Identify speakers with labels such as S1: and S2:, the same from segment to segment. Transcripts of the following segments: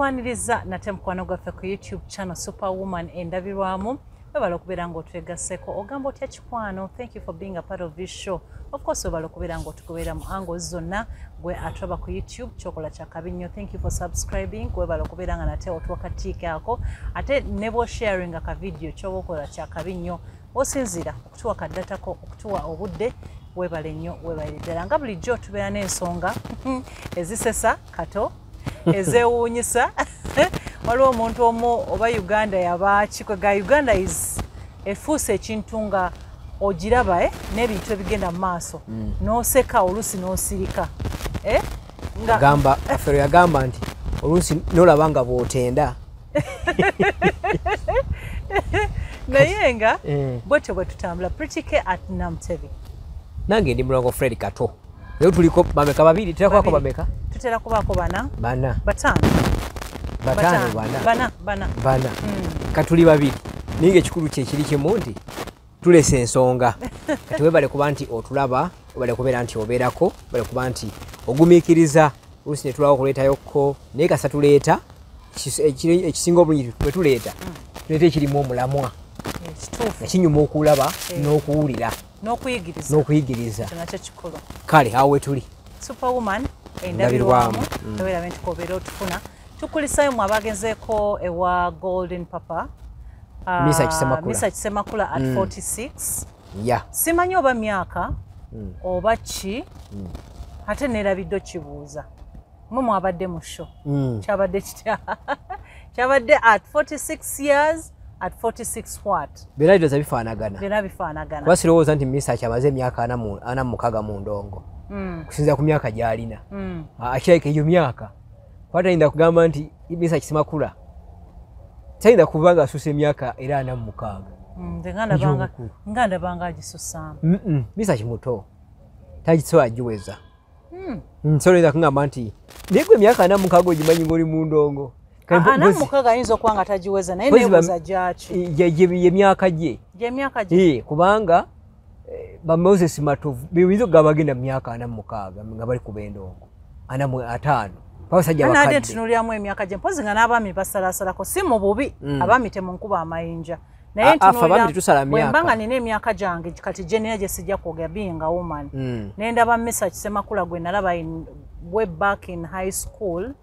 S1: tukwaniriza nate mukwano gwaffe ku youtube channel superwoman endabirwamu. Webala okubeera ngaotwegaseko ogamba otya kikwano? Thank you for being a part of this show. Of course webala okubeera ngaotugoberera mu angles zonna gwe atulaba ku youtube kyokola kyakabi nnyo thank you for subscribing. Webala okubeera nga nate otuwa katiikaako ate ne bwosharing akavidiyo kyoba okola kyakabi nnyo osinzira okutuwa kaddatako okutuwa obudde webale nnyo webale ddala. Nga bulijjo tubeera n'ensonga ezisesa kato ezewuunyisa. Waliwo omuntu omu oba uganda yabakikwega uganda is efuuse ekintu nga ogiraba eh, n'ebintu ebigenda mu maaso. N'oseka oluusi n'osirika eh?
S2: gamba afero yagamba nti oluusi nolaba nga bwotenda.
S1: Naye nga
S2: Eh.
S1: bwetyo bwe tutambula pritike at namtevi
S2: nange ndi mulongo fred kato. Leero tuliko bameka babiri terakwako
S1: Babiri.
S2: bameka
S1: tutera kubaako bana.
S2: Bana.
S1: Bataano.
S2: Bataano bana.
S1: Bana bana.
S2: Bana. Katuli babiri. Naye ngaekikulu kyekiri kimu nti tulesa ensonga kati webale kuba nti otulaba webale kubeera nti obeerako webale kuba nti ogumiikiriza oluusi ne tulawo okuleetayokko naye kasa tuleeta ekisinga obulungi bwe tuleeta tuleeta ekirimu omulamwa.
S1: Ekituufu
S2: nga kinyuma okulaba n'okuwulira.
S1: N'okuyigiriza.
S2: Kale awo wetuli
S1: superwoman
S2: Endabirwamu.
S1: tewerabe nti kobeera otufuna. Tukulisayo mu abagenzeeko ewa golden papa
S2: Misa Kisemakula.
S1: misa kisemakula at 46
S2: ya.
S1: Simanyi oba myaka oba ki ate neerabidde okibuuza. Mwe mwabadde mu sho
S2: Mm.
S1: kyabadde kitya? Kyabadde at 46 years at 46 what?
S2: Byonna bidoza bifaanagana
S1: byonna bifaanagana.
S2: Kuba sirowooza nti misa kyamaze emyaka ana mu- mukaaga mu ndongo.
S1: Mm,
S2: kusinzira ku myaka gy'alina.
S1: Mm.
S2: akiraika eyo myaka. Kuba tayinza kugamba nti misa kisimakula tayinza kuba nga asusa emyaka era ana mu mukaaga.
S1: Mm, nga ndabanga-
S2: Mm-mm, misa kimuto tagisobola agiweza nsoleza kugamba nti naye gwe emyaka ana mu mukaaga ogimanyi ngaoli mu ndongo. Mpozi-
S1: anamukaga ayinza okuba nga tagiweza naye neebuuza gyaki
S2: ye- ye- ye myaka gye. Eh, kubanga eh, ba moses matovu beyinza okugaba bagenda mu myaka ana mu mukaaga nga bali kuba endongo ana ataano
S1: anaadde
S2: bakadde
S1: ntunuuliramu emyaka gye mpozi nga n'abaami basalasalako si mu bubi abaami temunkuba amayinja naye
S2: afe abaami tetusala
S1: bwe mba
S2: myaka.
S1: nga nina emyaka gyange kati gye nina gye sijja kwogera being a woman
S2: Mm.
S1: nendaba misa kisemakula gwe nalaba in- way back in high school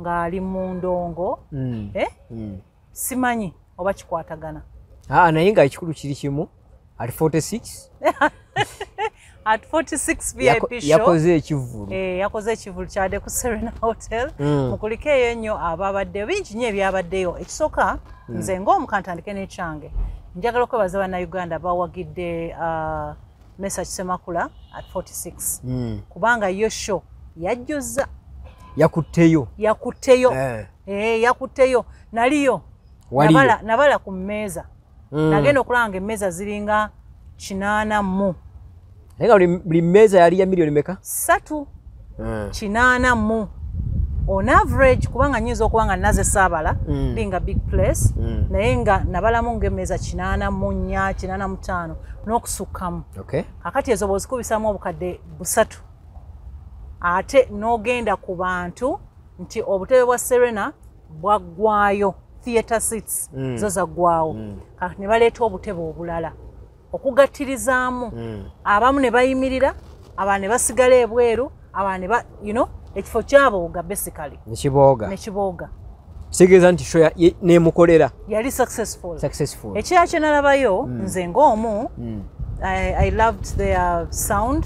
S1: ng'ali mu ndongo
S2: Mm.
S1: eh?
S2: Mm.
S1: simanyi oba kikwatagana
S2: Aa, naye nga ekikulu kiri kimu ali 46
S1: at 46
S2: yako-
S1: vip show
S2: yakoze ekivulu
S1: Eh, yakoze ekivulu kyadde ku serena hotel.
S2: Mm.
S1: mukuliko eyo ennyo ababaddeyo bingi nnyo ebyabaddeyo. Ekisooka nze ngaomuka ntandike n'ekyange njagala okwebaza bannayuganda bawagidde uh, mesa kisemakula at 46
S2: Mm.
S1: kubanga yo show yajjuza
S2: yakutteyo.
S1: Yakutteyo.
S2: Eh.
S1: Eh, yakutteyo. Naliyo. Nabala, nabala ku mmeeza.
S2: Mm.
S1: nagenda okulaba nga emmeeza ziringa kinaana mu
S2: naye nga buli- mmeeza yali ya miliyoni meka
S1: ssatu
S2: Mm.
S1: kinaana mu. On average kubanga nyinza okuba nga naze saabala
S2: Mm.
S1: being big place
S2: Mm.
S1: naye nga nabalamu ngaemmeeza kinaana mu nnya kinaana mu ttaano n'okusukkamu.
S2: Okay.
S1: Kakati ezo bwozikubisamu obukadde busatu. Ate n'ogenda ku bantu nti obutebe bwa serena bwaggwayo theatre seats
S2: Mm.
S1: zo zaggwawo kati ne baleeta obutebe obulala okugattirizaamu
S2: Mm.
S1: abamu ne bayimirira abalala ne basigala ebweru abalala ne you know ekifo kyabooga basically
S2: nekibooga
S1: nekibooga
S2: kitegeeza nti ye- nemukolera
S1: yali successful
S2: successful
S1: ekirala kye nalabayo nze ng'omu
S2: Mm.
S1: I, I loved their sound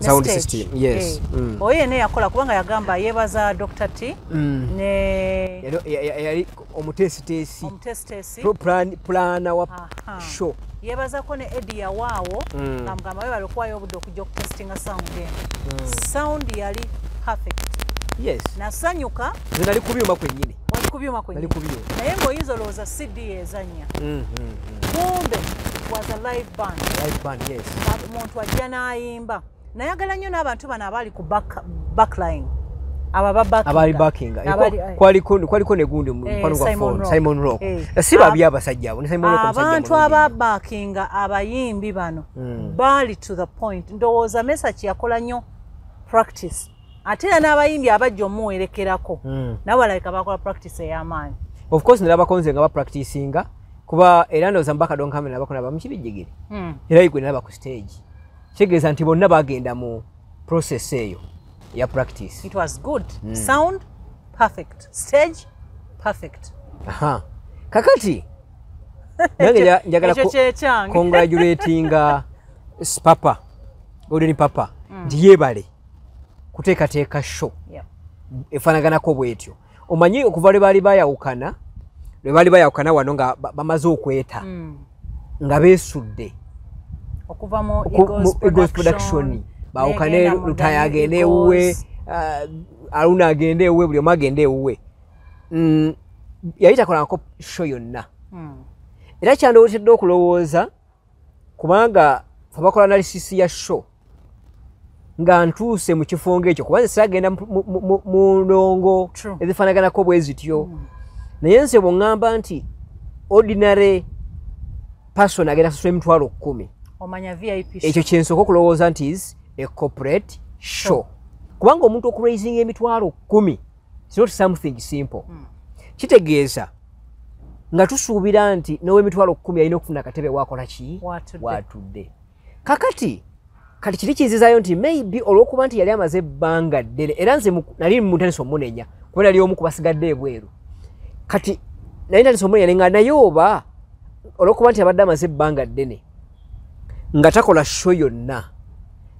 S2: Sound system, yes.
S1: Eh.
S2: Mm.
S1: oyo yena yakola kubanga yagamba yeebaza dr t
S2: Mm.
S1: ne
S2: Yali- ya- ya- yali omuteesiteesi plan- plana wa
S1: Aha.
S2: Show
S1: yeebazako ne edi yawaawo
S2: Mm.
S1: nga mugamba webale okuwayo obudde okujja okutestinga sound eno. Sound yali perfect.
S2: Yes.
S1: Nasanyuka.
S2: Nali ku byuma kwennyini.
S1: Wali ku ku byuma kwe
S2: bali ku byuma.
S1: Naye ng'oyinza olowooza cd ezannya.
S2: Mm, mm, mm.
S1: kumbe was a live band.
S2: Live band, yes.
S1: omuntu ajja n'ayimba. Nayagala nnyo n'abantu bano abali ku back- backline. aba
S2: abali
S1: Abali- eh,
S2: kwaliko negundi mu
S1: Eh,
S2: mukwano gwa
S1: Simon Rock. Eh.
S2: si babi
S1: Ab-
S2: abasajja abo
S1: abantu ababakinga abayimbi bano baali to the point. Ndowooza mesaki yakola nnyo practice. Ate era n'abayimbi abajja omuwerekerako
S2: Mm.
S1: nabo balabika bakola practice ey'amaanyi.
S2: Of course nerabakonze nga bapracticinga kuba era ndowooza mbakadonkamera nabakona bamukibijjigiri
S1: Mm.
S2: era igwe nalaba ku stage. Kitegeeza nti bonna bagenda mu process eyo ya practice.
S1: It was good. Sound perfect. Stage perfect.
S2: Aha. kakati! Nange nja- njagala congratulatinga papa. Golden papa. Nti yeebale kuteekateeka show.
S1: Yeah.
S2: efaanaganako bwetyo. Omanyi okuva lwe baali bayawukana lwe baali bayawukana wano nga ba- bamaze okweta
S1: Mm.
S2: nga beesudde
S1: okuva mu Eagles
S2: Eagles
S1: production
S2: production bawukane
S1: Dani
S2: agende ewuwe uh, aluna agende ewuwe buli omu agende ewuwe Mm, yali takolangako show yonna.
S1: Mm.
S2: era kyandowootedde okulowooza kubanga fe bakola analysis ya show nga ntuuse mu kifo ngaekyo kubanze siragenda mu- mu- ndongo ezifaanaganako bwe zityo. Naye nze bweŋŋamba nti ordinary person agenda susula emitwalo kkumi. Ekyo kyensooka okulowooza nti is a corporate show. Kubanga omuntu okuraisinga emitwalo kkumi is not something simple. Kitegeeza nga tusuubira nti n'ow'emitwalo kkumi alina okufuna akatebe wakola ki?
S1: Watudde.
S2: Kakati kati kiri kinzizaayo nti maybe olw'okuba nti yali amaze ebbanga ddene era nze nali mu ntandisa omunenya kuba nali omu ku basigadde ebweru. Kati nali ntandisa omunenya nenga naye oba olw'okuba nti abadde amaze ebbanga ddene nga takola sho yonna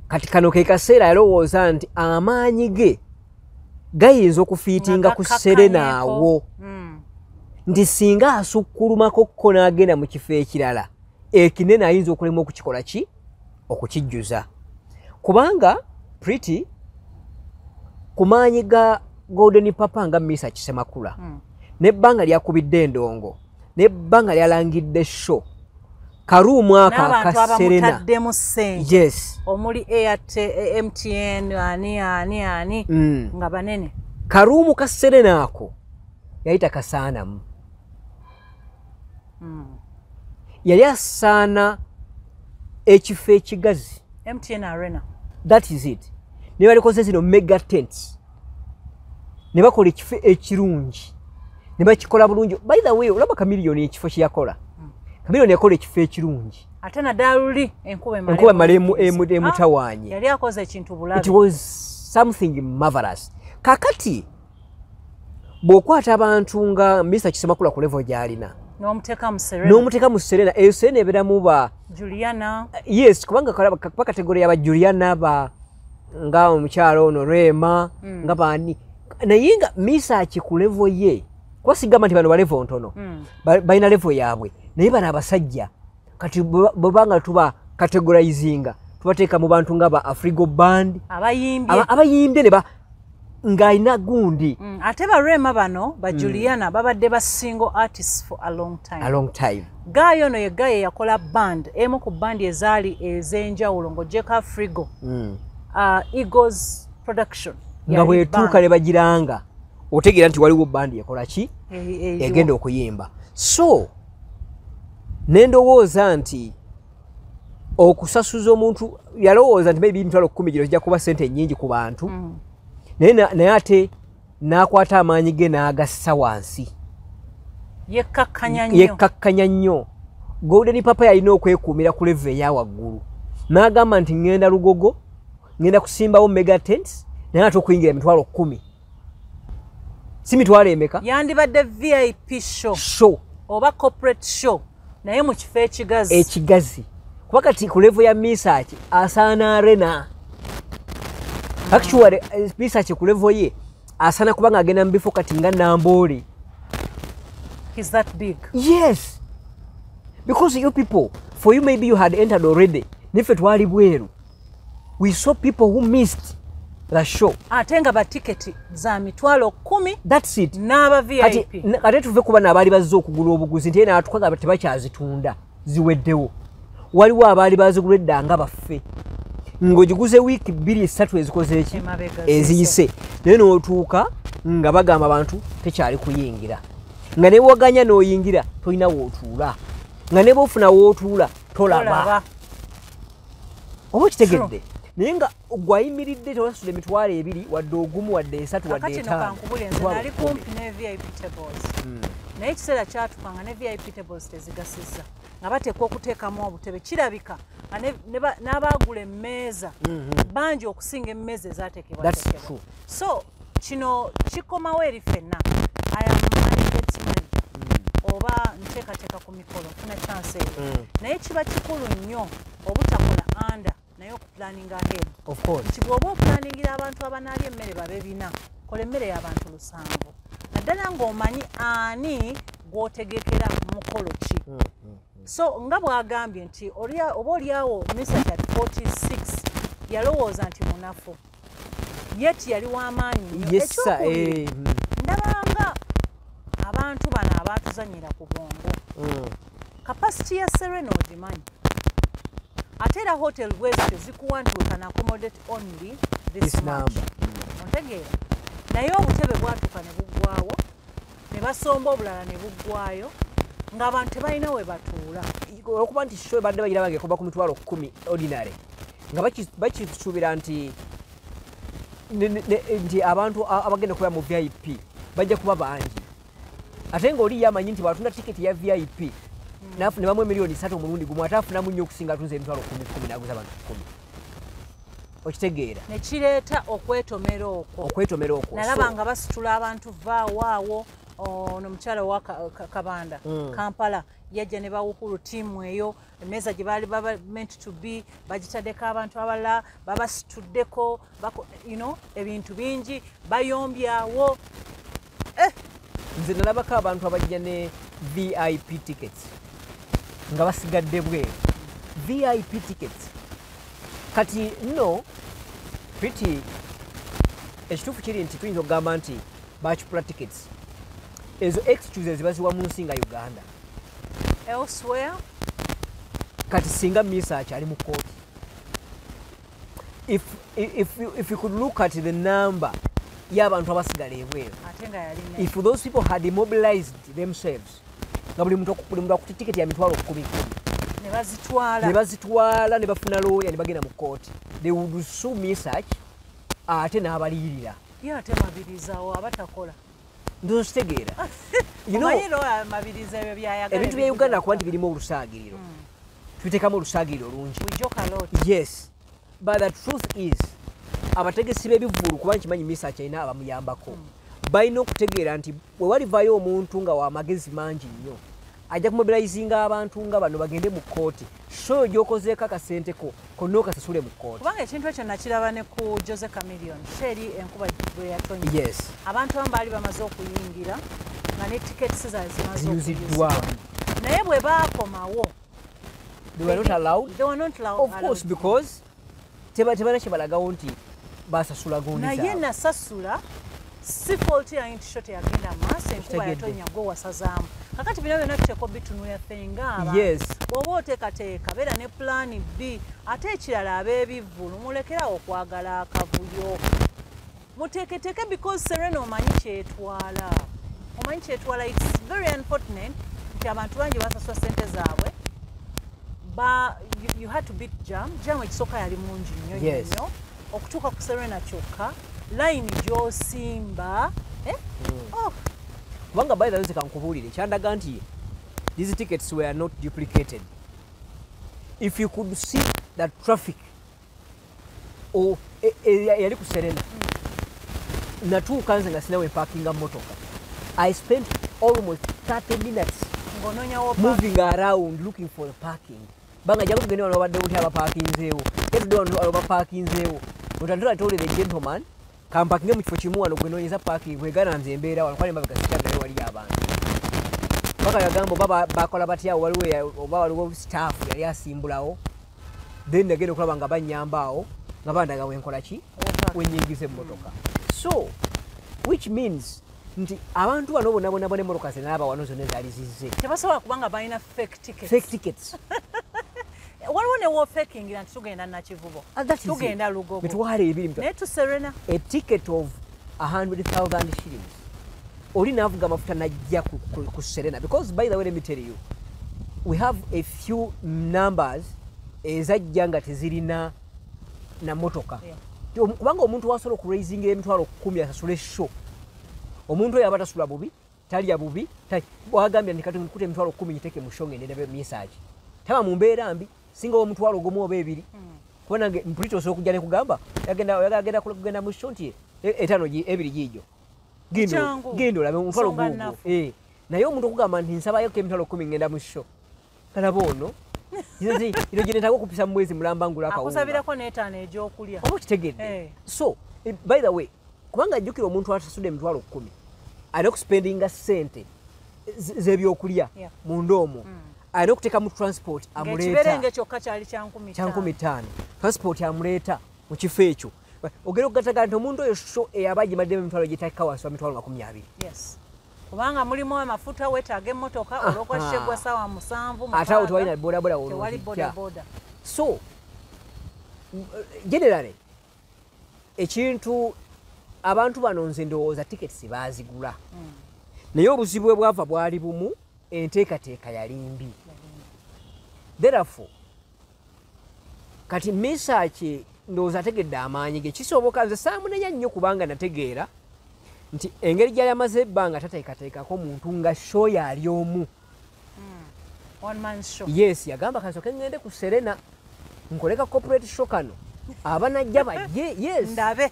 S2: kati kano ke kaseera yalowooza nti amaanyi ge gayinza okufiitinga ku serena awo
S1: Mm.
S2: nti singa asukkulumako kko n'agenda mu kifo ekirala ekinene ayinza okulemwa okukikola ki? Okukijjuza. Kubanga priti ku maanyi ga golden papa nga misa kisemakula.
S1: Mm.
S2: nebbanga lyakubidde endongo nebbanga lyalangidde sho karuumu ako
S1: n'abantu
S2: aka serena
S1: abamutaddemu ssente.
S2: Yes.
S1: Omuli mtn ani ani ani
S2: mm.
S1: nga banene.
S2: Karuumu ka serena ako yali takasaanamu
S1: Mm.
S2: yali asaana ekifo ekigazi.
S1: Mtn arena.
S2: That is it. Ne balikoze zino mega tents. Ne bakola ekifo ekirungi. Ne bakikola bulungi. By the way olaba kamiliyoni ekifo kyeyakola kamiliyoni yakola ekifo ekirungi.
S1: Ate naddala luli enkuba
S2: emala emutawaanye
S1: Ah, yali akoze ekintu
S2: it
S1: bulabe
S2: was something marvelous. Kakati bw'okwata abantu nga misa kisemakula ku levo gy'alina
S1: n'omuteeka mu serena.
S2: eyo serena ebeeramu ba
S1: juliana.
S2: Yes kubanga kalaba- ba kategori yaba juliana ba nga omukyalo ono rema nga bani naye nga misaki ku levo ye kuba sigamba nti bano balevo ntono.
S1: Mm.
S2: Ba- balina levo yaabwe naye bano abasajja kati bwe- bwebanga tuba categorizinga tubateeka mu bantu nga ba afrigo band
S1: abayimbye
S2: aba- abayimbye ne ba ng'alina gundi.
S1: Mm, ate barema bano ba juliana babadde ba single artists for a long time.
S2: A long time.
S1: Gaayo ono ye gaayo yakola band emu ku bandi ezaali ez'enjawulo ng'ogyeko afrigo.
S2: Mm.
S1: uh, production
S2: nga bwetuuka ne bagiranga otegeera nti waliwo bandi ekola ki?
S1: E- e-
S2: egenda okuyimba. So nendowooza nti okusasuza omuntu yalowooza nti maybe emitwalo kumi gino kijja kuba sente nyingi ku bantu
S1: Mm.
S2: naye na- naye ate n'akwata amaanyi ge n'agassa wansi.
S1: Yekkakkanya nnyo.
S2: Golden papa yalina okwekuumira ku leve eya waggulu. N'agamba nti ŋŋenda lugogo ŋŋenda kusimbawo mega tents naye ate okuyingira emitwalo kumi. Si mitwalo emeka?
S1: Yandibadde vip show.
S2: So
S1: oba corporate show naye mu kifo ekigazi.
S2: Ekigazi. Kuba kati ku levo ya misaki asaana arena. Actually misaki ku levo ye asaana kuba nga agenda mu bifo kati nga namboole
S1: is that big.
S2: Yes. Because you people for you maybe you had entered already niffe twali bweru. We saw people who missed the show.
S1: Ate nga batiketi za mitwalo kumi
S2: thats it.
S1: n'aba vip
S2: kati tuve kuba nabaali bazze okugula obuguzi nti naatuka nga tebakyazitunda ziweddewo. Waliwo abaali bazigula edda nga baffe. Ng'ogiguze wiiki bbiri esatu ezikoze eki eziyise. Naye n'otuuka nga bagamba abantu tekyali kuyingira. Nga ne waganya n'oyingira tolina wootuula nga ne bofuna wootuula tolaba.
S1: Olaba
S2: oba okitegedde? Naye nga gwayimiridde tewasasula emitwalo ebiri wadde ogumu wadde esatu wadde
S1: kakati no
S2: etaano.
S1: kankubule nze
S2: Emitwalo
S1: nali
S2: kkumi.
S1: kumpi ne vip tables. Naye ekiseera kyatukanga ne vip tables tezigasizza nga bateekwa okuteekamu obutebe. Kirabika n'abaagula emmeeza bangi okusinga emmeeza ezateekebwateekebwa so kino kikomawo eri ffenna. Oba nteekateeka ku mikolo nfuna chance eyo naye kiba kikulu nnyo obutakola anda naye
S2: of course.
S1: Nti bw'oba opulaningira abantu abanaalya emmere babe bina kola emmere y'abantu lusanvu. Naddala ng'omanyi ani gw'otegekera mukolo ki? So nga bw'agambye nti oba oliawo at 46 yalowooza nti munafu yet yali w'amaanyi Ekyokubiri,
S2: eh, mm,
S1: ndabanga abantu bano abaatuzanyira ku bwongo.
S2: Mm.
S1: kapasiti ya serena ogimanyi ate era hotel bwezi tezikuwa nti we can accommodate only this,
S2: This
S1: much.
S2: number.
S1: ontegeera. Naye obutebe bwatuuka ne buggwawo ne basomba obulala ne buggwayo ng'abantu tebalina we batuula.
S2: Olwokuba nti show badde bagiraba nga ekoba ku mitwalo kumi ordinary nga baki- bakisuubira nti nti abantu abagenda kubeera mu vip bajja kuba bangi. Ate ngaoli yamanyi nti bwatunda tiketi ya vip nafu- ne bamu emiliyoni satu omulundi gumu ate afunamu nnyo okusinga atunza emitwalo kumi kumi naguza abantu kumi. Okitegeera.
S1: Ne kireeta okwetomera okwo.
S2: Okwetomera okwo.
S1: Nalaba nga basitula abantu vaawaawo ono omukyala wa Ka- Ka- kabanda
S2: Mm.
S1: kampala yajja ne bawukulu tiimu eyo emmeeza gye baali baba meant to be bagitaddeko abantu abalala babasituddeko know, ebintu bingi bayombyawo.
S2: Nze nalabako abantu abajja ne vip tickets nga basigadde bweru vip tickets. Kati nno pretty ekituufu kiri nti tuyinza okugamba nti bakipula tickets. Ezo excuses baziwa mu nsi nga uganda.
S1: Elsewhere?
S2: Kati singa misa akyali mu kooti if, if, if you could look at the number y'abantu abasigala ebweru. If those people had immobilized themselves nga buli muntu muntu akuta tiketi ya mitwalo kumi kumi.
S1: Ne bazitwala.
S2: Ne bafuna looya ne bagenda mu kooti they would sue misach ate n'abaliyirira
S1: ye ate mabirizawo abatakola byayagala
S2: ebintu bya uganda kuba nti birimu olusaagiriro tubiteekamu olusaagiriro lungi yes. But the truth is abategesi b'ebivvulu kuba nkimanyi misach alina abamuyambako balina okutegeera nti bwe walivaayo omuntu nga wamagezi mangi nnyo ajja kumobilizinga abantu nga bano bagende mu kooti shoyo gyokozeeko akasenteko konna okasasule mu kooti
S1: kubanga ekintu ekyo nakiraba ne ku jose camilion sheeri enkuba bwe yatonye.
S2: Yes.
S1: Abantu abamu baali bamaze okuyingira nga ne tiketi zaali zimaze okuyuzibwa. naye bwe baakomawo
S2: they were not allowed?
S1: They were not allow-
S2: of course
S1: allowed.
S2: because teba- tebana kyebalagawo nti basasula gundi
S1: naye nasasula si fault yange nti sho teyagenda maaso enkuba
S2: Kitegedde.
S1: yatonya gwe wasazaamu kakati bino byonna tuteekwa bitunuya ffe ng'abantu
S2: yes.
S1: Bw'oba oteekateeka beera ne pulaani b ate ekirala ab'ebivvulu mulekerawo okwagala akavuyo. Muteeketeeke because serena omanyi kyetwala. Omanyi kyetwala its very unfortunate nti abantu bangi basasula sente zaabwe ba you, you had to beat jam. Jam ekisooka yali mungi nnyo
S2: Yes.
S1: nnyo. Okutuuka ku serena kyokka layini gy'osimba eh? oh,
S2: kubanga by the way kankubuulire kyandaga nti these tickets were not duplicated. If you could see that traffic o- e- e- yali kuserena natuuka nze nga sinawe mpakinga motoka. I spent almost 30 minutes moving around looking for the parking. Banga jangu tugende wano babadde buti abapakinzeewo etudde wano wano bapakinzeewo otandula the gentleman kampakinge mu kifo kimu wano gwenoonyeza parking bwegana nze embeera wano kwali mabega sikyagale wali abantu. Paka yagamba oba ba- bakola batya waliwo oba waliwo staff yali asimbulawo then nagenda okulaba nga banyamba awo nga bandaga wenkola ki? Wenyingiza emmotoka. So which means nti abantu bano bonna bonna bona emmotoka zenaba wano zonna ezaali zizze.
S1: Tebasobola kubanga balina fake tickets waliwo newofakingira nti tugenda nakivubo.
S2: Ah,
S1: tugenda lugogo.
S2: Mitwalo ebiri
S1: naye tuserena
S2: a ticket of 100,000 shillings. Oli navuga amafuta najja ku, serena. Because by the way let me tell you we have a few numbers ezajja nga tezirina na motoka. Kubanga omuntu wasobola okuraisinga emitwalo kumi asasula esho. Omuntu oyo aba tasula bubi talya bubi ta- wagambye nti kati nkute emitwalo kumi nyiteke mu show ngende ndabe misaaki taba mu mbeera mbi singa omutwalo gumu oba ebiri kuba nange mpulita osobola okujja nekugamba yagenda kugenda mu show nti etaano ebiri giijo Genda- olabe omutwalo
S1: nnafu.
S2: Eh, naye omuntu okugamba nti nsabayoko emitwalo kumi ngenda mu show talaba ono ino gye netaaga okupisa mu mwezi mulamba ngula akawunga
S1: akusabirako n'etaano egyokulya.
S2: Oba okitegedde?
S1: Eh.
S2: so eh, by the way kubanga ajjukira omuntu atasudde emitwalo kumi alina okuspendinga sente z'ebyokulya munda omwo alina okuteeka mu transport amuleeta.
S1: kyankumi
S2: ttaano. Transport amuleeta mu kifo ekyo. Ogera okugatagana nti omuntu oyo so eyaba agimaddemu emitwalo gyetakika wansi wa mitwalo makumi abiri.
S1: Kubanga mulimu amafuta weetaaga emmotoka
S2: Aha.
S1: olwokwakigwa sawa musanvu
S2: ate awo tewalina bodaboda
S1: bodaboda.
S2: So generally ekintu abantu bano nze ndowooza tickets baazigula. Naye obuzibu bwe bwava bwali bumu enteekateeka yali mbi. Therefore kati misaaki ndowooza ategedde amaanyi ge kisoboka nze saamunenya nnyo kubanga nategeera nti engeri gyali amaze ebbanga tateekateekako muntu nga shoyo ali omu.
S1: One man show.
S2: Yes yagamba kansoke ngende ku serena nkoleka corporate show kano. Abanajja bajje yes.
S1: Ndabe.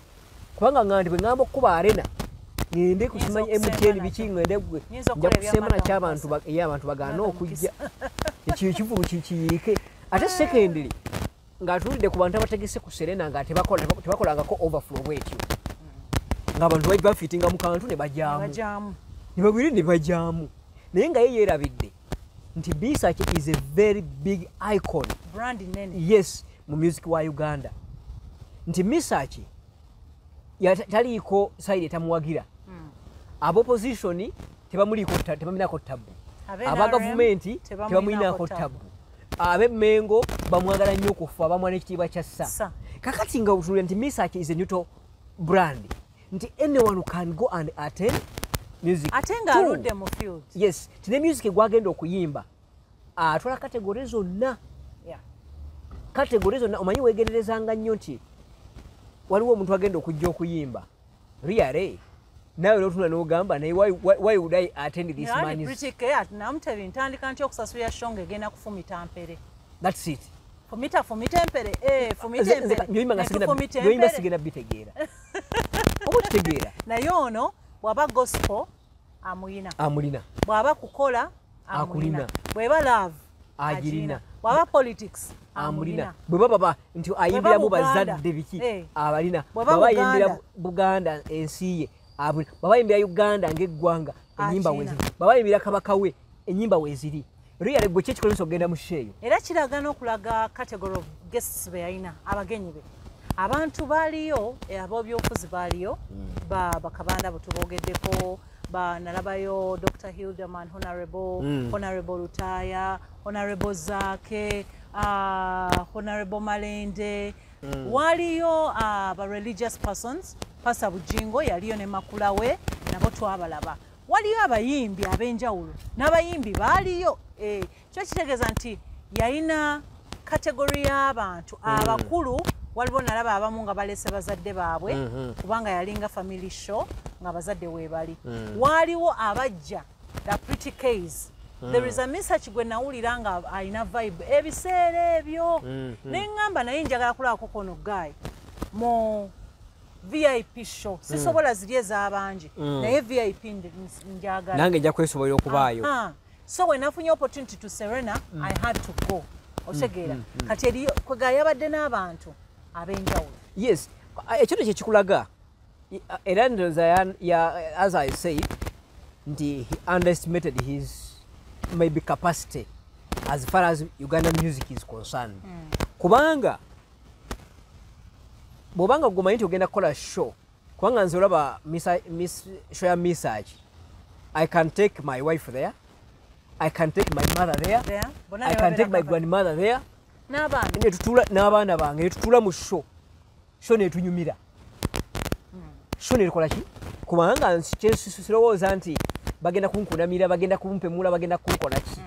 S2: Kubanga nga ndi bwe ngamba okukuba arena ngende kukimanyi mtn biki ngende gwe nja nakyo
S1: mu
S2: abantu bagaana okujja ekyo ekivulu kikiyiike ate secondary ng'atulidde ku bantu abategese ku serena nga tebakola- tebakolangako overflow bwetyo. Ng'abantu bajja bafitinga mu kantu ne
S1: bajaamu
S2: ne babiri ne bajyamu naye nga ye yeerabidde nti bisaki is a very big icon.
S1: Brand
S2: yes mu music wa uganda. Nti misaki ya- taliiko saidi etamuwagira abopposition tebamuliiko ta- tebamulinako tabu
S1: Abe
S2: aba
S1: NRM
S2: gavumenti
S1: tebamulinako
S2: tebamulinako
S1: tabu.
S2: ab'emmengo bamwagala nnyo okufa bamwa n'ekitiibwa kya
S1: Sa.
S2: kakati nga otulira nti misaki is a neutral brand nti anyone can go and attend music
S1: ate
S2: Two,
S1: ng'aludde mu field.
S2: Yes tine music gwagenda okuyimba atwala kategore zonna. Kategore zonna omanyi wegenderezanga nnyo nti waliwo omuntu agenda okujja okuyimba? Riare naawe notuna nogamba naye why, would i attend this is,
S1: British Care, namutebi ntandika ntya okusasulira shonga egenda kufumita mpere.
S2: That's it.
S1: Fumita fumita empere eh, fumita empere Ne
S2: sigenda- bitegeera. Oba okitegeera
S1: naye ono bw'aba gospel amuyina
S2: amulina.
S1: Bw'aba kukola
S2: Akulina.
S1: amulina bw'eba love
S2: Agirina.
S1: bw'aba politics
S2: amulina.
S1: amulina.
S2: Bwe baba ba nti ayimbiramu bazadde biki?
S1: Eh.
S2: abalina.
S1: Bw'aba
S2: ayimbira
S1: Buganda.
S2: buganda ensi ye abulina bwaba ayimbira uganda ng'eggwanga enyimba weziri bwaba ayimbira kabaka we enyimba weziri riyale gwe kyekikolesa okugenda mu sheeyo
S1: era kiraga n'okulaga category of guests be yalina abagenyi be. Abantu baaliyo eh, ab'ebyobufuzi baaliyo ba bakabanda bwe tuboogeddeko ba nalabayo dr hilderman honorable
S2: Mm.
S1: honorable lutaya honorable zaake uh, honorable malende. Waliyo uh, ba religious persons pasa bujingo yaliyo ne makula we nabo twabalaba. Waliyo abayimbi ab'enjawulo n'abayimbi baaliyo eh, kyo kitegeeza nti yalina kategori y'abantu. Abakulu waliwo nalaba abamu nga balese bazadde baabwe
S2: Mhm.
S1: kubanga yalinga family show nga bazadde weebali waaliwo abajja the pretty case. There is a message gwe nawulira nga alina vibe. Ebiseera ebyo.
S2: Mhm.
S1: neŋŋamba naye njagala kulabako kono guy. Mu vip show. Sisobola ziri ez'abangi
S2: Mm.
S1: naye vip njagala.
S2: Nange nja kwesobolera okubaayo
S1: Aha. so when nafunye opportunity to serena i had to go. Otegeera kati eriyo kwega yabadde n'abantu ab'enjawulo.
S2: Yes. Ekyoto kyekikulaga era ndowooza ya- as i said nti he underestimated his maybe capacity as far as ugandan music is concerned. Kubanga bw'obanga gomanyi nti ogenda kukola show. Kubanga nze olaba show ya message i can take my wife there. I can take my mother there.
S1: There.
S2: I can take my grandmother there.
S1: N'abaana?
S2: Bange netutula mu show. Show netunyumira show netukola ki? Kubanga nsi- kye- si- sirowooza nti bagenda kunkunamira bagenda kumpemula bagenda kunkola ki?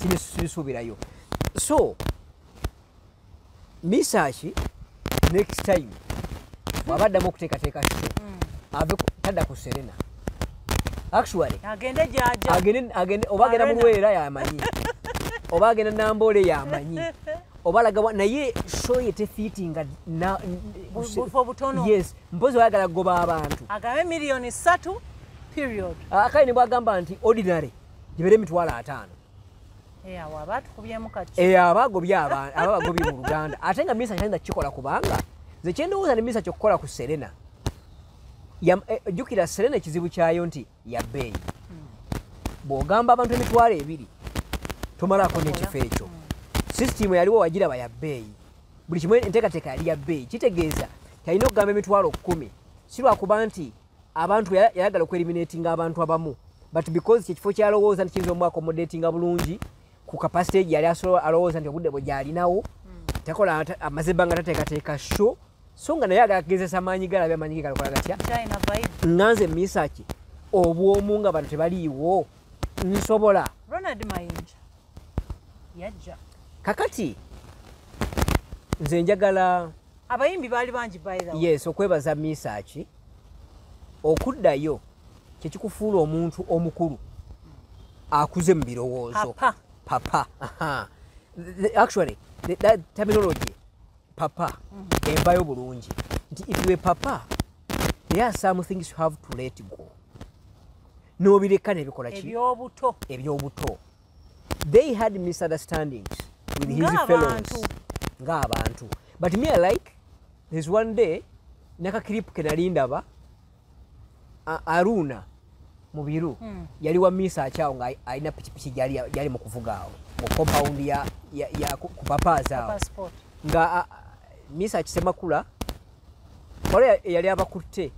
S2: Sine- sibisuubirayo so misaki next time bwaba addamu okuteekateeka ave ku- tadda ku serena. Actually oba agenda mulwera yamanyi. Oba agenda namboole yamanyi. Oba alagawa naye show ye tefiitinga
S1: bufo butono.
S2: yes mpozi oyagala kugoba abantu.
S1: Agambe miliyoni ssatu period.
S2: Akali ne bwagamba nti ordinary gibere emitwalo ataano.
S1: Eh, tukubyemu kaki
S2: eyo abagobye aba aba bagobye mu luganda. Ate nga misa kyayinza kukikola kubanga nze kyendowooza ne misa kyokukola ku serena. Eh, jjukira serena ekizibu kyayo nti ya bbeeyi bw'ogamba abantu emitwalo ebiri tomalako n'ekifo ekyo. Sisitimu yaliwo wagiraba ya bbeeyi buli kimu enteekateeka yali ya bbeeyi kitegeeza kyalina okugamba emitwalo kumi. Si lwakuba nti abantu ya- yayagala okueliminatinga abantu abamu but because kyekifo kyalowooza nti kiyinza omwakomodatinga bulungi ku kapasite egi yali alowooza nti obudde bwe gyalinawo takola ata- amaze ebbanga tateekateeka sho so nga naye agala kugezesa maanyi galabe amaanyi galakola gatya
S1: vibe
S2: nganze misaki obwomu nga bano tebaliiwo nsobola.
S1: Ronald mayinja yajja.
S2: Kakati nze njagala
S1: abayimbi baali bangi
S2: yes okwebaza misaki okuddayo kyekikufuula omuntu omukulu akuze mu birowoozo.
S1: Papa.
S2: Actually that terminology papa embayo bulungi. Nti are papa there are some things you have to let go. N'obireka nebikola ki?
S1: Ebyobuto.
S2: Ebyobuto. They had misunderstandings with his fellows. ng'abantu but me i like there's one day nakakiripu ke nali ndaba aruna mu biru
S1: Hmm.
S2: yali wa misa akyawo nga alina pikipiki gyali mu kuvuga awo mu compound ya, ya, ya ku ku papaazi awo nga misa kisemakula wala yali abakutte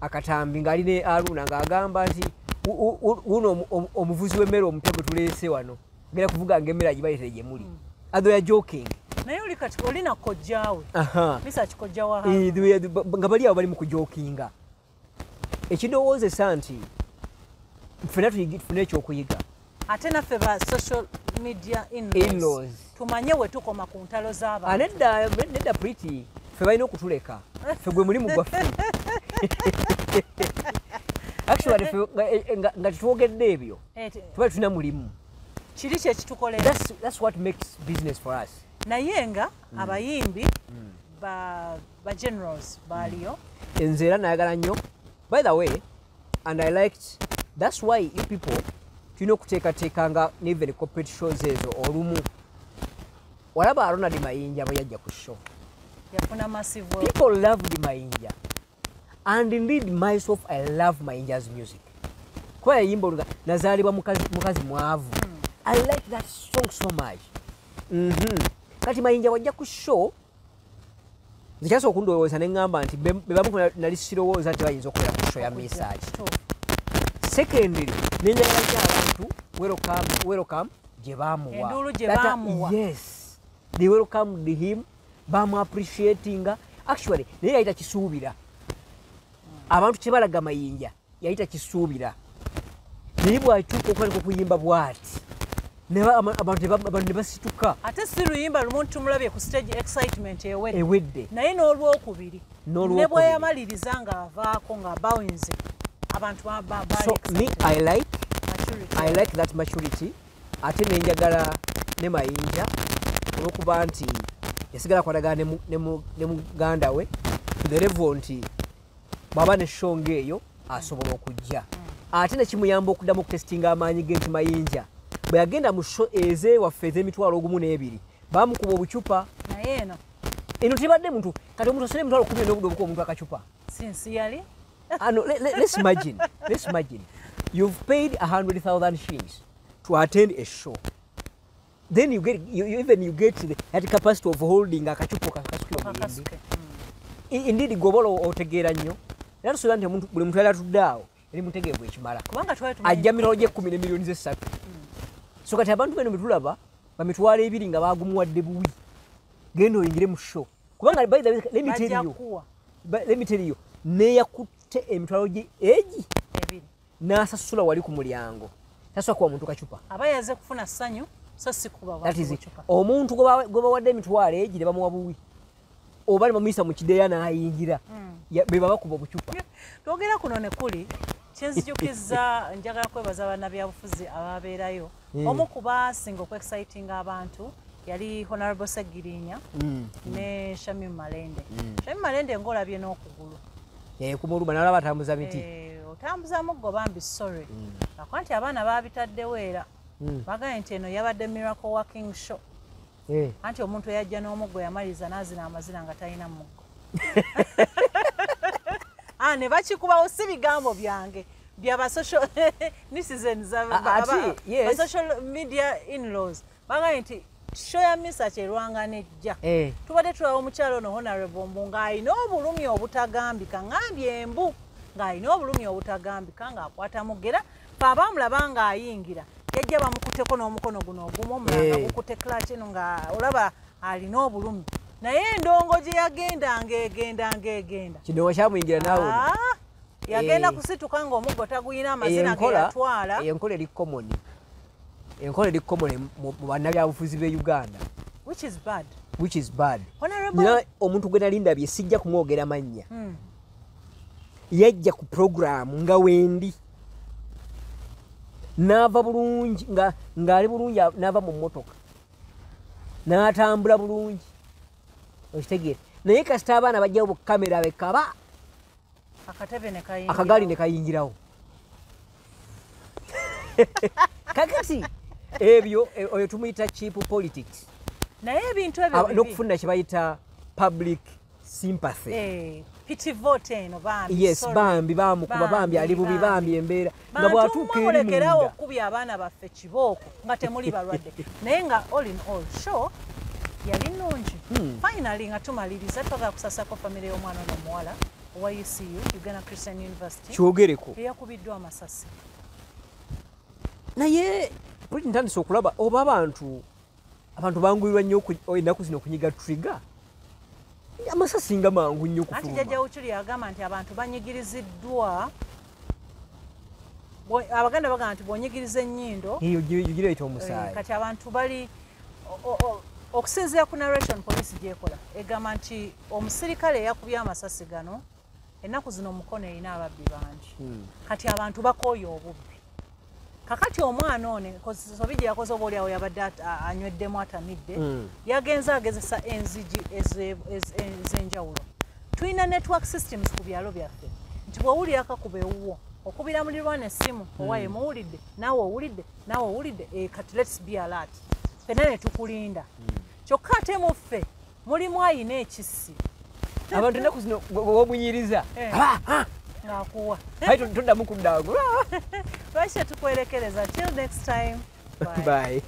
S2: akatambi ng'ali ne aruna ng'agamba nti "U- u- u- uno omu- omu- omuvuzi w'emmere omupya gwe tuleese wano. Genda kuvuga nga emmere agibayitire gye muli. Atho ya joking.
S1: Naye oli kati olina kojjaawe misa kikojja wa
S2: the way- ba- nga bali awo bali mu kujokinga. Ekidowoozesa nti ffena tuyigi- tufune ekyokuyiga.
S1: Ate naffe ba social media in-laws. Tumanye we tukoma ku ntalo
S2: Ah,
S1: z'abantu
S2: nedda nedda priti ffe balina okutuleka. Ffe gwe mulimu gwaffe actually ffe nga- eh, tetwogedde ebyo
S1: Eh,
S2: tuba tulina mulimu.
S1: kiri kyekitukolera
S2: That's- that's what makes business for us.
S1: Naye nga abayimbi ba ba generals baaliyo.
S2: Nze era nayagala nnyo. By the way and i liked that's why you people tulina okuteekateekanga neven corporate shows ezo olumu walaba ronald mayinja bwe yajja ku show
S1: yafuna massive
S2: people loved mayinja and indeed myself i love mayinja's music. Kuba yayimba oluga nazaalibwa mukazi mukazi mwavu. I like that song so much. Mhm. kati mayinja wajja ku show nze kyasa okundowooza neŋŋamba nti bebabu kuna nalisiro nali sirowooza nti bayinza okubeera ku show ya misaaki abantu welcome gye bamuwa
S1: Enduru
S2: jebamu
S1: wa.
S2: yes they welcomed him. Bamu appreciatinga actually naye yayita kisuubira. Abantu kyebalaga mayinja yayita kisuubira. Naye bwatuuka okutandika okuyimba bwati abantu ne basituka.
S1: Ate si luyimba lumu tumulabye ku stage excitement ewedde.
S2: Ewedde.
S1: Naye n'olwokubiri. Ne bweyamaliriza ng'avaako nga bawinze abantu
S2: so me i like
S1: Maturity.
S2: i like that maturity. Ate nenjagala ne mayinja olwokuba nti yasigala kwatagana ne mu- ne mu- ne muganda we to the level nti bwaba ne show ngaeyo asobola okujja ate nekimuyamba okuddamu okutesitinga amaanyi ge nti mayinja bwe yagenda mu show ezewaffe ez'emitwalo ogumu n'ebiri bamukuba obucupa
S1: naye eno
S2: eno tebadde muntu kati omuntu osere emitwalo kumi n'obudde obukuba omuntu akacupa
S1: sinsi yali
S2: Ah, no, let, let, let's imagine. Let's imagine. You've paid a hundred thousand shillings to attend a show. Then you get you, you even you get the, that capacity of holding a kachupo kakasuke
S1: kakasuke
S2: indiri gobola otegeera nnyo. Era tusuubira nti buli muntu yali atudde awo eri mutegeevu ekimala.
S1: Kubanga twali tumanyi-
S2: ajja mitwalo gyekumi ne miliyoni zesatu so kati abantu beno betulaba bamitwalo ebiri nga bagumuwadde buwi. Genda oyingire mu sho kubanga by the way, let me tell
S1: bajja
S2: you,
S1: kuwa.
S2: Ba- let me tell you, neyakutte emitwalo gye egi n'asasula wali ku mulyango. Tasula kuwa muntu kacupa
S1: aba yaze kufuna ssanyu
S2: omuntu gwe ba- gwe bawadde emitwalo egi ne bamuwa buwi oba ne bamuyisa mu kideeya n'ayingira Ya- be baba kuba obucupa.
S1: Twogera kuno ne kuli kyenzijukiza njagala kwebaza bannabyabufuzi ababeerayo.
S2: Mm.
S1: omu ku baasinga okwexcitinga abantu yali honorable segirinya ne shamim malende. Shamim malende ng'olabye n'okugulu.
S2: Eh, kumuluma nalaba atambuza miti
S1: Eh, otambuza muggo bambi sorry. Akuba nti abaana babitaddewo era. Bagambye nti eno yabadde miracle working show.
S2: Eh,
S1: anti omuntu yajja n'omuggo yamaliriza n'azina amazina nga talina muggo. Ah, ne bakikubawo si bigambo byange. Byaba social nisizen za
S2: Ah,
S1: ba-
S2: ati,
S1: ba-
S2: yes.
S1: ba social media inlaws. Bagambye nti show ya misa kyerwanga nejja.
S2: Eh,
S1: tubadde tulawa omukyalo ono honorable mbu ng'alina obulumi obutagambika ngambye embu ng'alina obulumi obutagambika ng'akwata mugera fe abaamulaba ng'ayingira yajja bamukuteko n'omukono guno ogumu omulala nga
S2: Eh.
S1: gukute clutch eno nga olaba alina obulumi. Naye endongo gye yagendanga egenda egenda.
S2: Kino wakyamuyingira naawe.
S1: Ah, yagenda
S2: Eh.
S1: kusituka ng'omuggo taguyina
S2: Eyo
S1: amazina ge yatwala.
S2: enkola eri common. Enkola eri common mu bannabyabufuzi b'e uganda.
S1: Which is bad.
S2: Which is bad. Nina omuntu gwe nali ndabye sijja kumwogera mannya.
S1: Hmm.
S2: yajja ku programu nga wendi n'ava bulungi nga- ng'ali bulungi n'ava mu mmotoka. N'atambula bulungi. Okitegeera naye kasita abaana bajjawo bukamera bekaba akagaali ne kayingirawo. Kakati ebyo oyo tumuyita cheap politics.
S1: Naye ebintu ebyo
S2: n'okufuna kye bayita public sympathy.
S1: Eh, pity vote eno bambi
S2: yes bambi bamukuba bambi ali bubi bambi. Embeera nga bwatuuka eri
S1: mulekerawo
S2: munda.
S1: okubya abaana baffe kibooko nga temuli balwadde. Naye nga all in all show yali nungi
S2: Hmm.
S1: finally nga tumaliriza twagala kusasako famire y'omwana ono omuwala owa ucu uganda christian university
S2: kyogereko.
S1: eyakubiddwa amasasi.
S2: Naye puli ntandise okulaba oba abantu abantu banguyirwa nnyo ennaku zino okunyiga triga amasasi nga mangu nnyo
S1: anti
S2: okufuluma
S1: jajja wuculi yagamba nti abantu banyigiriziddwa. Abaganda bagamba nti bwonyigiriza ennyindo.
S2: Eyo gireeta
S1: Eh,
S2: omusaayi
S1: kati abantu bali okusinziira ku narration police gyekola egamba nti omusirikale eyakubye amasasi gano ennaku zino mukono erina ababbi bangi.
S2: Hmm.
S1: kati abantu bakooye obubbi kakati omwana one sobi gye yakoze oba oliawo yabadde anyweddemu atamidde
S2: Mm.
S1: yagenza agezesa enzigi eze- eze- ez'enjawulo. Tulina network systems ku byalo byaffe. Nti bwowulira akakuba ewuwo okubira mulirwana essimu owaye muwulidde naawe owulidde naawe owulidde eh, kati lets be alert. Fena ne tukulinda. Kyokka ate muffe mulimu ayina ekissi.
S2: Abantu ennaku zino womunyiriza
S1: nakuwa hai till next time. Bye,
S2: bye.